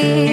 fear.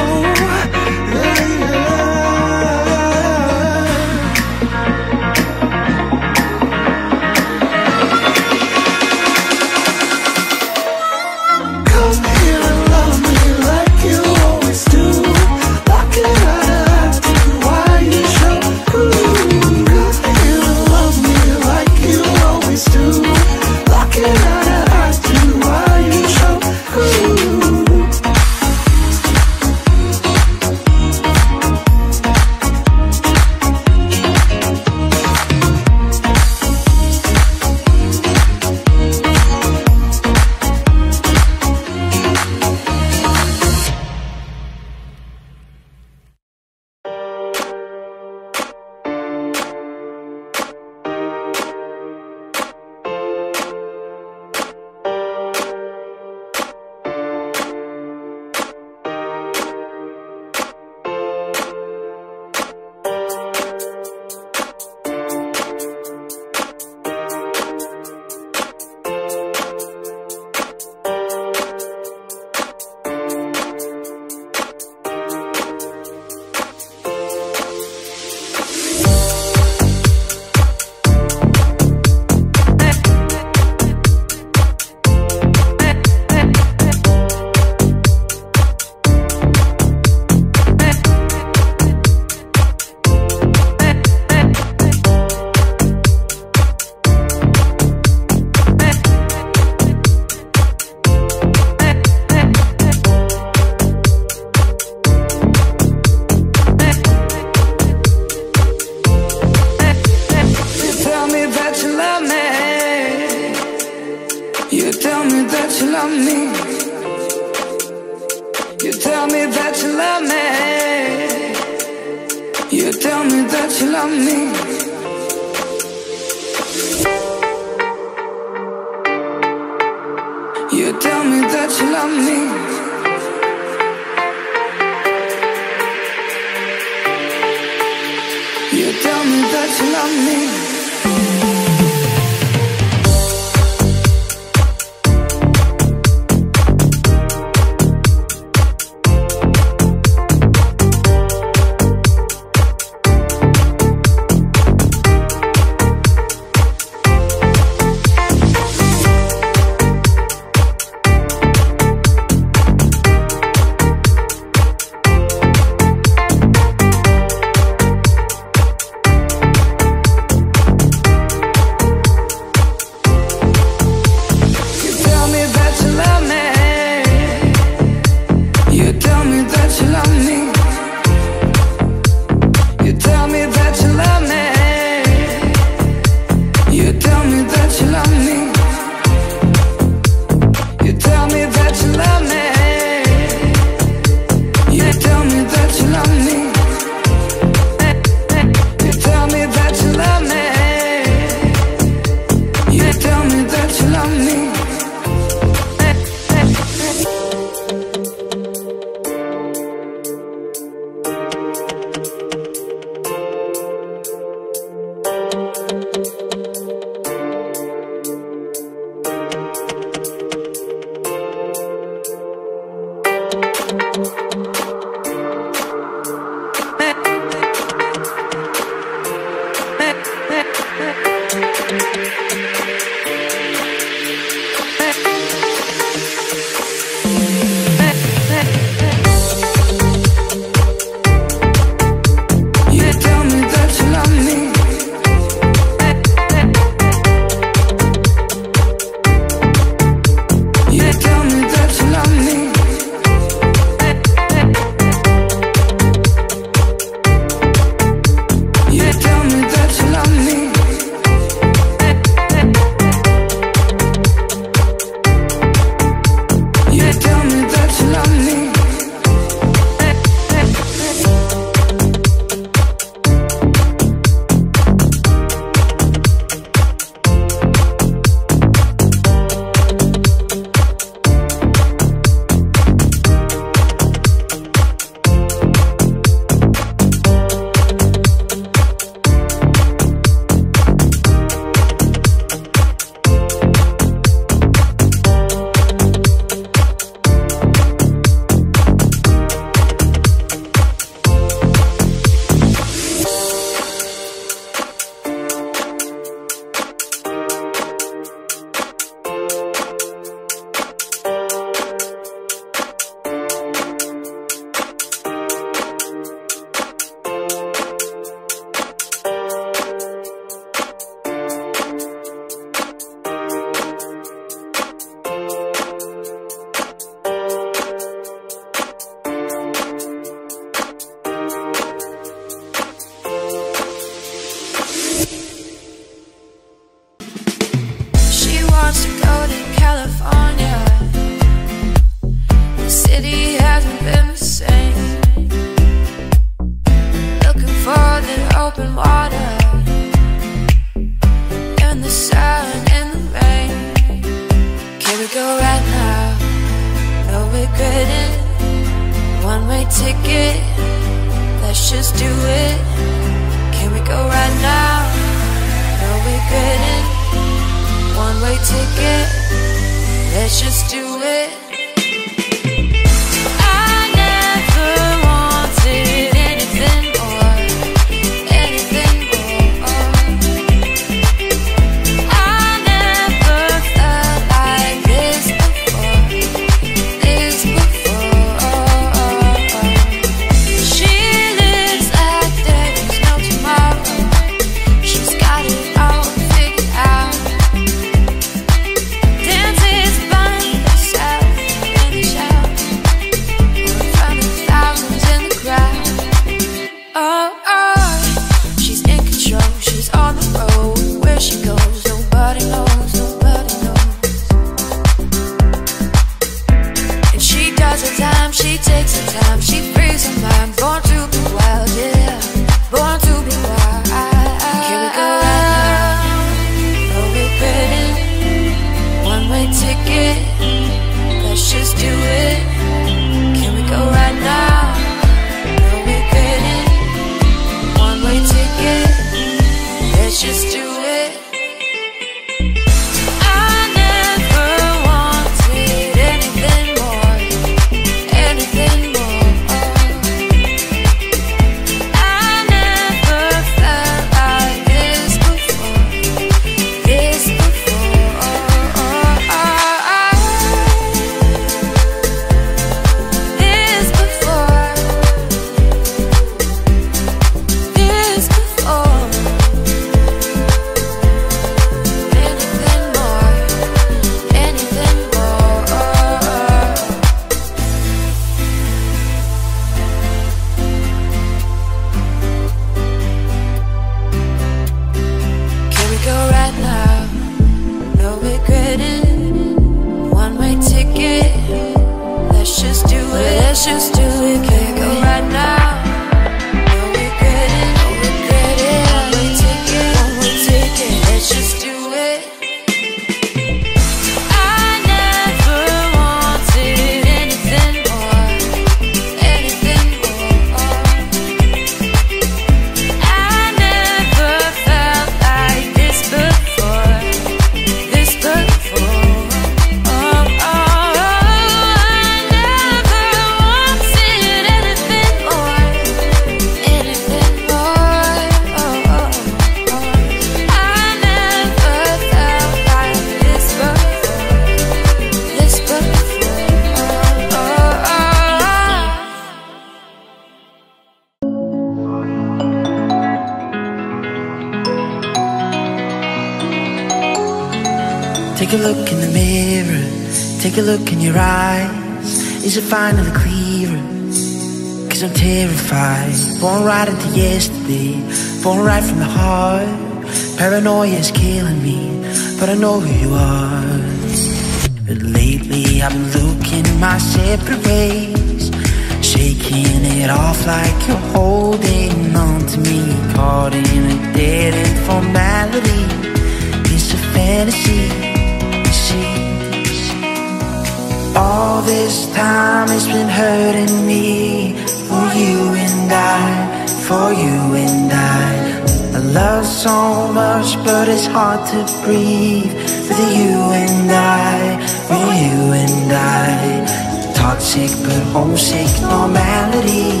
to breathe for you and I, for you and I. Toxic but homesick normality.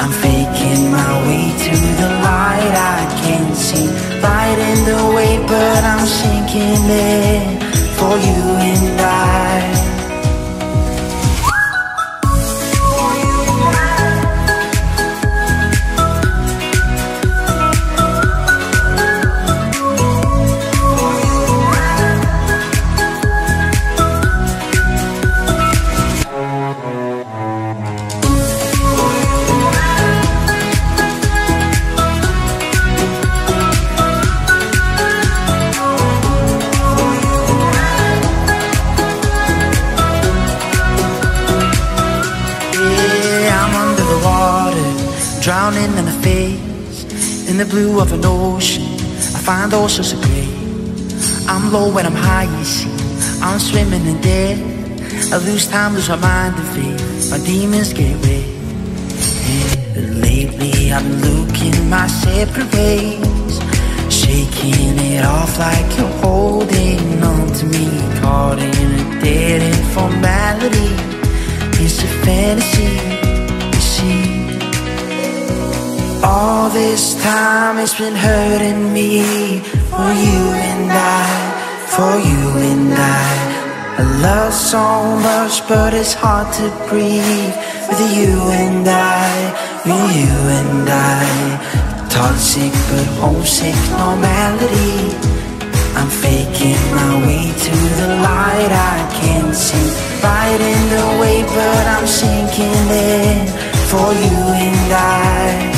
I'm faking my way to the light I can't see. Light in the way, but I'm sinking in for you. Find sorts of gray. I'm low when I'm high, you see. I'm swimming in dead. I lose time, lose my mind and faith. My demons get away. And lately I've been looking my separate ways. Shaking it off like you're holding on to me. Caught in a dead end formality. It's a fantasy, All this time it's been hurting me for you and I, for you and I. I love so much, but it's hard to breathe with you and I, with you and I. Toxic but homesick normality. I'm faking my way to the light. I can't see right in the way, but I'm sinking in for you and I.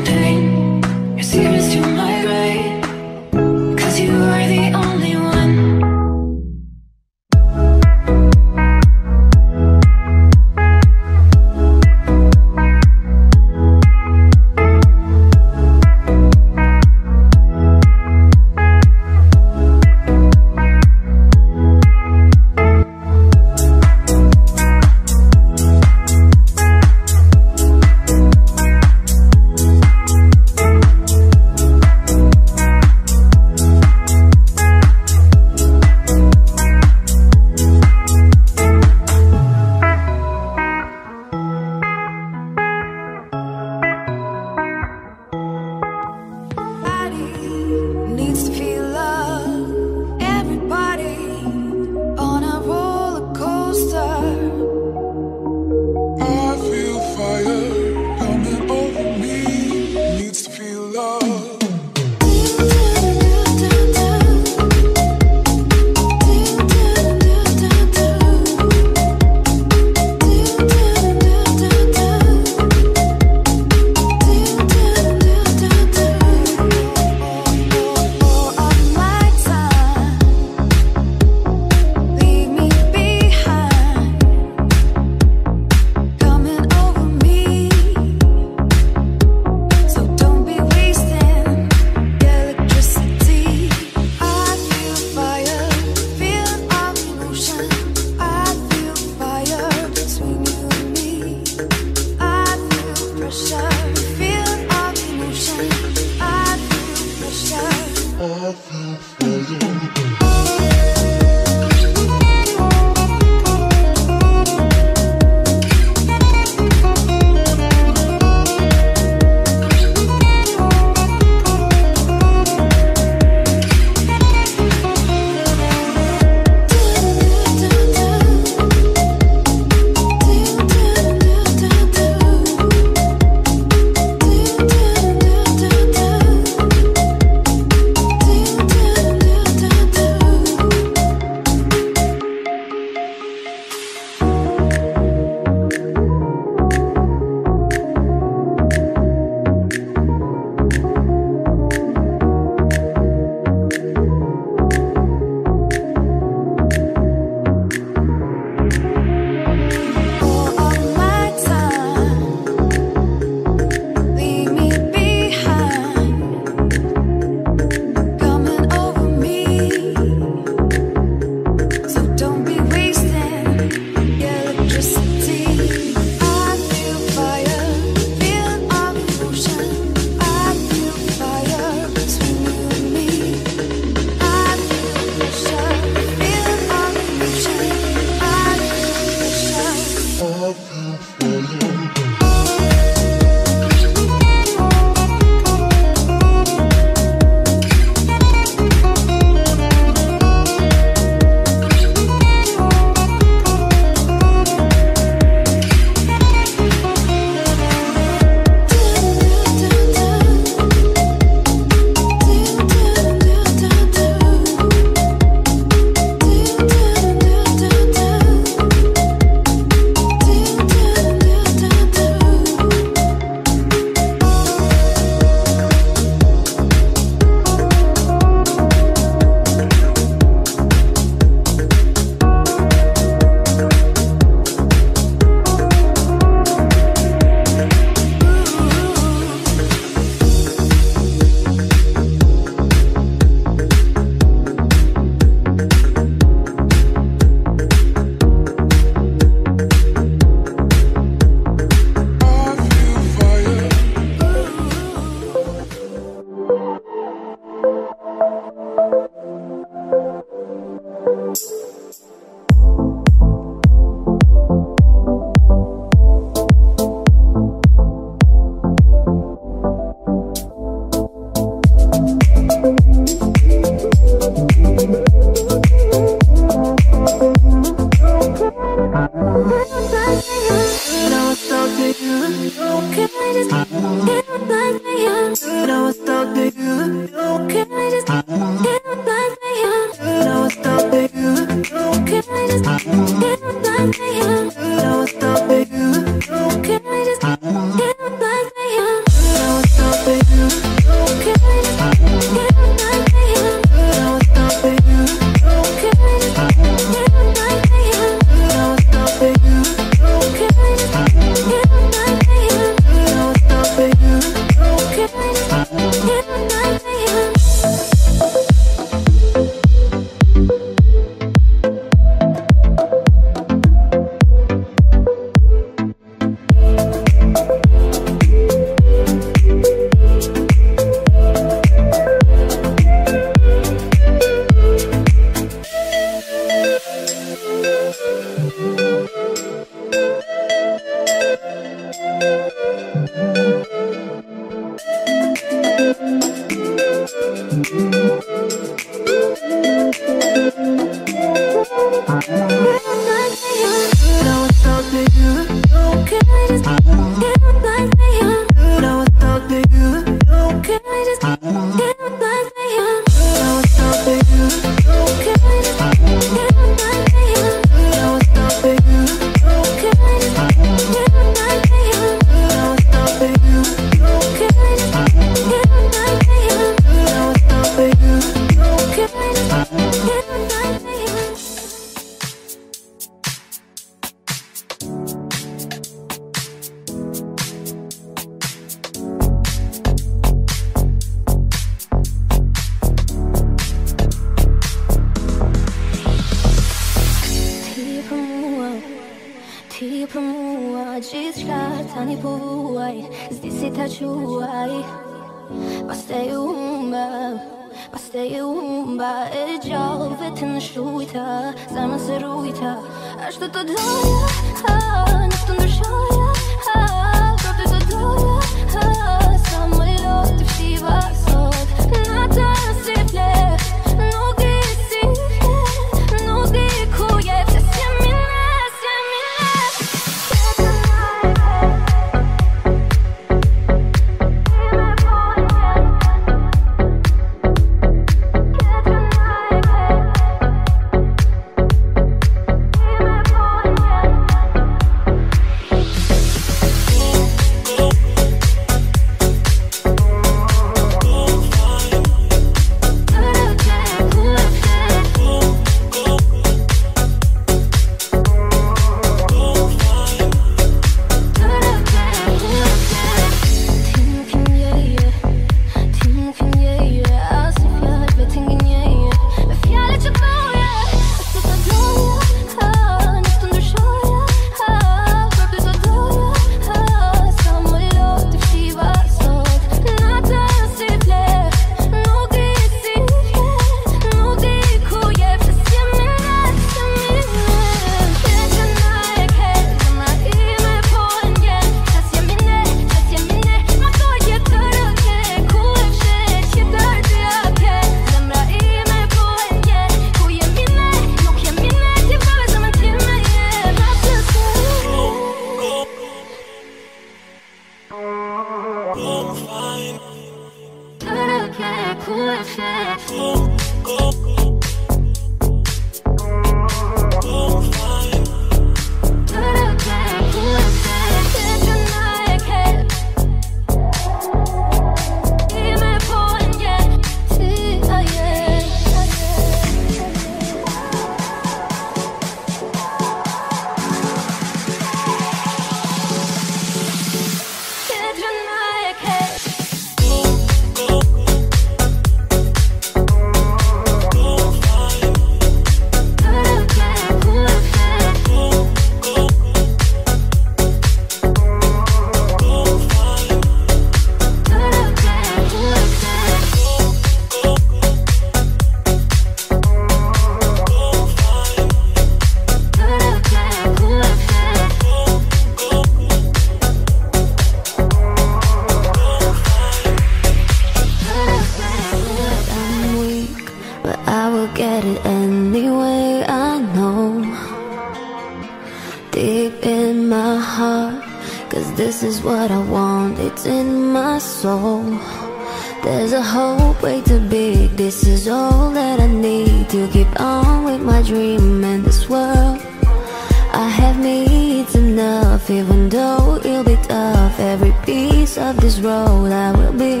of this road I will be.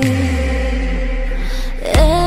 Every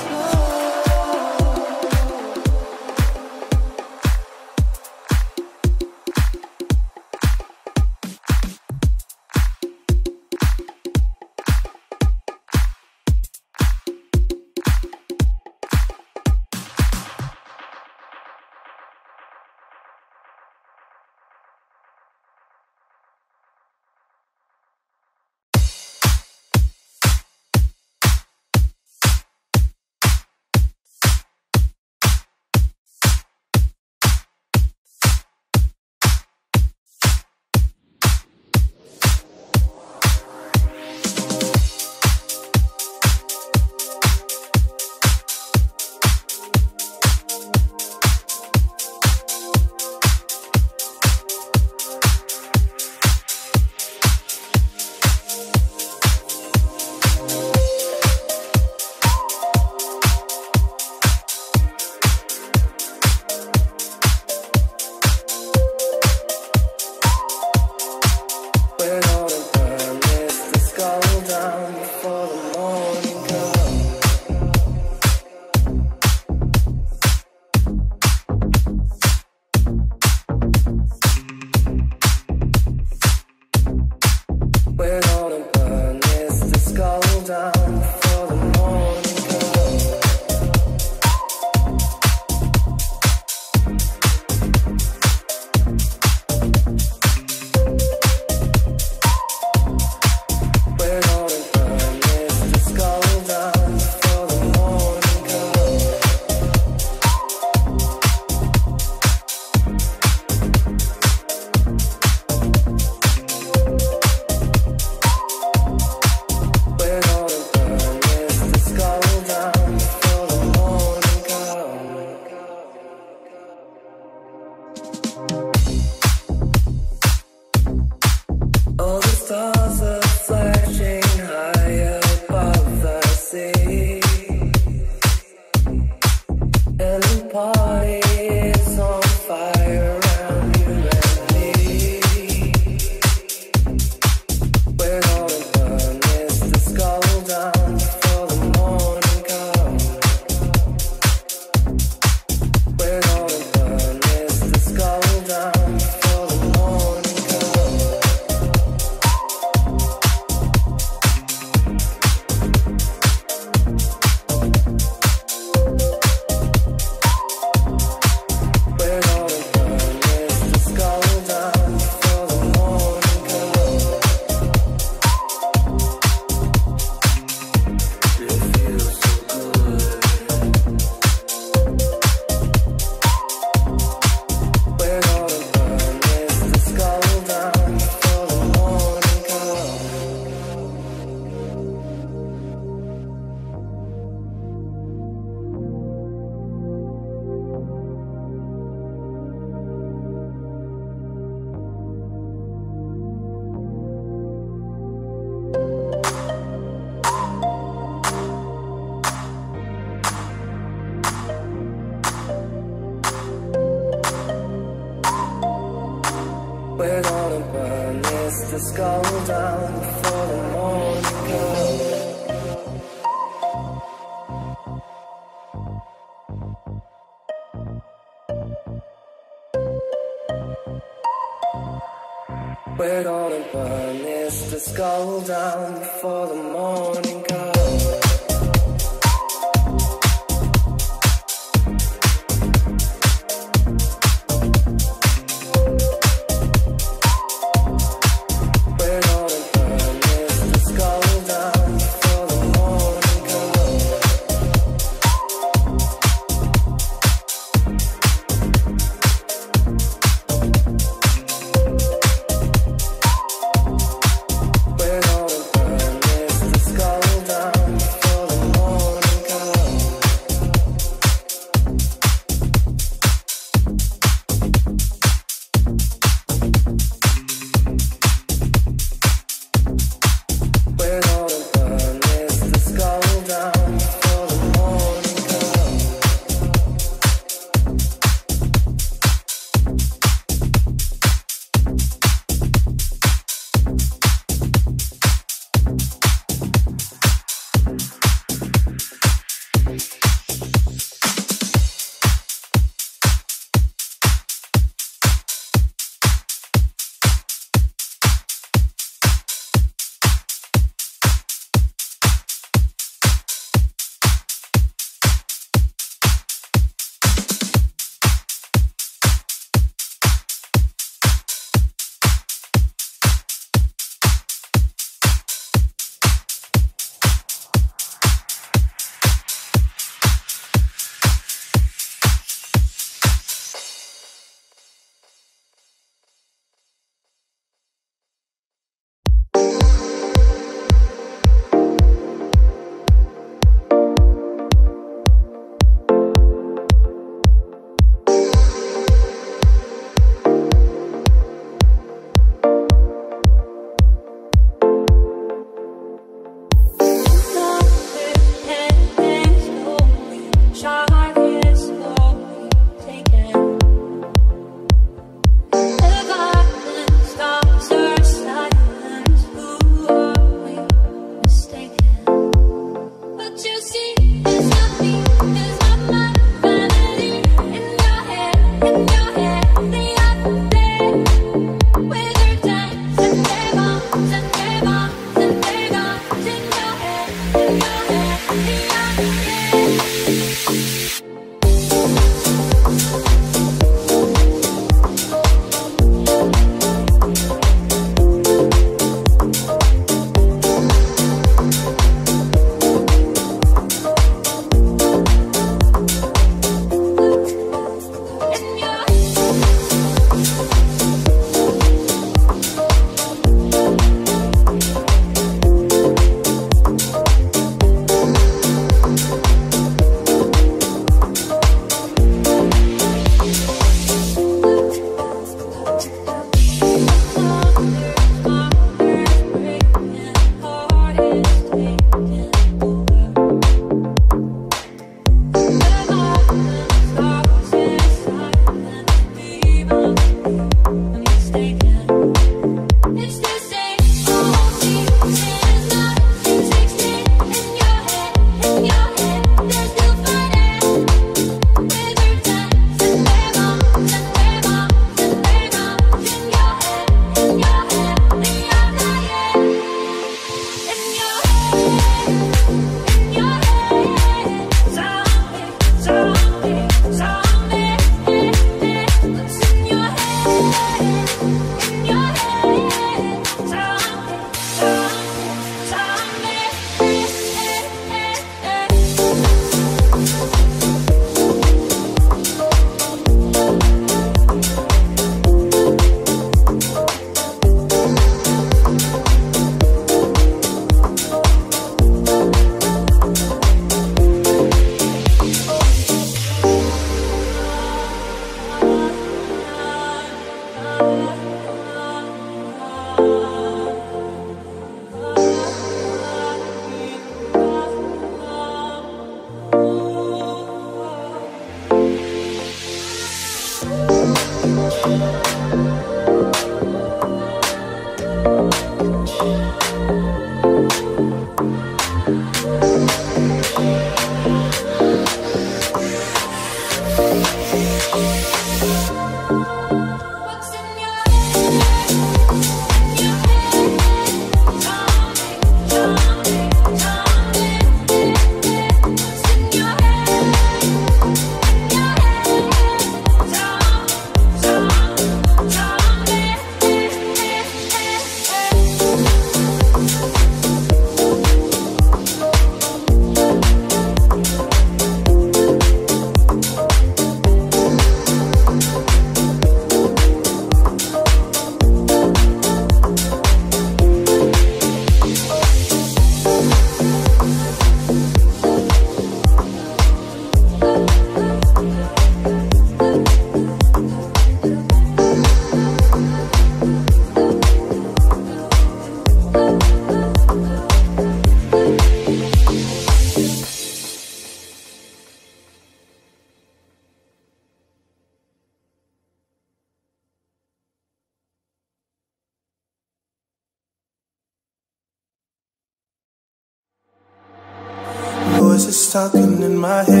talking in my head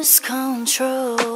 lose control.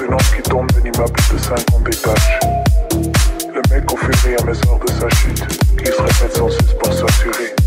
ambulance qui tombe de l'immeuble de 5 en détache. Le mec au furie à mes heures de sa chute, qui se répète sans cesse pour s'assurer.